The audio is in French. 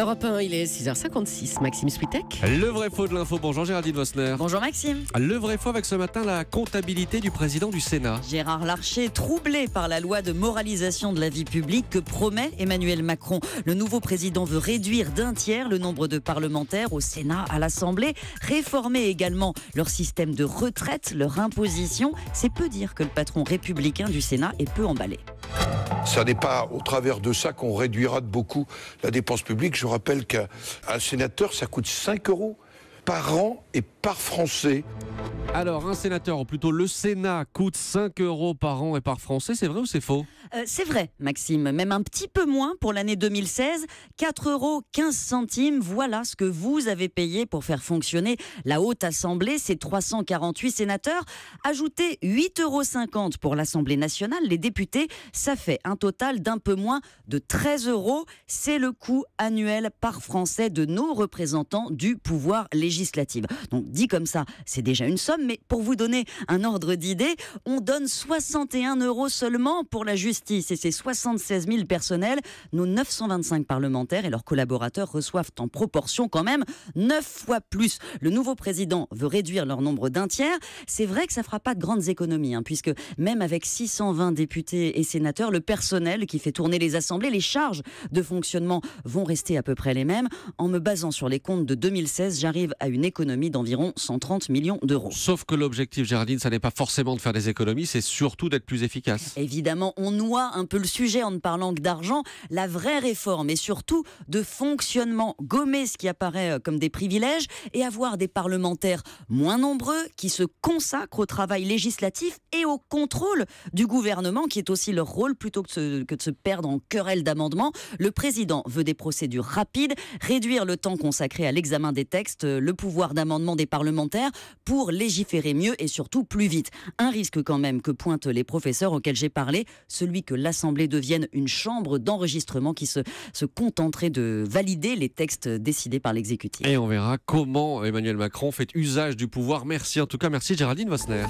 Europe 1, il est 6h56. Maxime Switek. Le vrai faux de l'info. Bonjour Géraldine Vosner. Bonjour Maxime. Le vrai faux avec ce matin la comptabilité du président du Sénat. Gérard Larcher, troublé par la loi de moralisation de la vie publique que promet Emmanuel Macron. Le nouveau président veut réduire d'un tiers le nombre de parlementaires au Sénat, à l'Assemblée, réformer également leur système de retraite, leur imposition. C'est peu dire que le patron républicain du Sénat est peu emballé. Ça n'est pas au travers de ça qu'on réduira de beaucoup la dépense publique. Je rappelle qu'un sénateur, ça coûte 5 euros par an et par Français. Alors, un sénateur, ou plutôt le Sénat, coûte 5 euros par an et par Français. C'est vrai ou c'est faux? Euh, C'est vrai, Maxime. Même un petit peu moins pour l'année 2016. 4 euros 15 centimes. Voilà ce que vous avez payé pour faire fonctionner la Haute Assemblée. C'est 348 sénateurs. Ajoutez 8,50 euros pour l'Assemblée nationale. Les députés, ça fait un total d'un peu moins de 13 euros. C'est le coût annuel par Français de nos représentants du pouvoir législatif. Donc, dit comme ça, c'est déjà une somme mais pour vous donner un ordre d'idée, on donne 61 euros seulement pour la justice et c'est 76 000 personnels. Nos 925 parlementaires et leurs collaborateurs reçoivent en proportion quand même 9 fois plus. Le nouveau président veut réduire leur nombre d'un tiers. C'est vrai que ça fera pas de grandes économies, hein, puisque même avec 620 députés et sénateurs, le personnel qui fait tourner les assemblées, les charges de fonctionnement vont rester à peu près les mêmes. En me basant sur les comptes de 2016, j'arrive à une économie d'environ 130 millions d'euros. Sauf que l'objectif, Géraldine, ça n'est pas forcément de faire des économies, c'est surtout d'être plus efficace. Évidemment, on noie un peu le sujet en ne parlant que d'argent. La vraie réforme est surtout de fonctionnement. Gommer ce qui apparaît euh, comme des privilèges et avoir des parlementaires moins nombreux qui se consacrent au travail législatif et au contrôle du gouvernement, qui est aussi leur rôle plutôt que, de se perdre en querelle d'amendements. Le président veut des procédures rapides, réduire le temps consacré à l'examen des textes, euh, le pouvoir d'amendement des parlementaires pour légiférer légiférer mieux et surtout plus vite. Un risque quand même que pointent les professeurs auxquels j'ai parlé, celui que l'Assemblée devienne une chambre d'enregistrement qui se, se contenterait de valider les textes décidés par l'exécutif. Et on verra comment Emmanuel Macron fait usage du pouvoir. Merci en tout cas, merci Géraldine Vosner.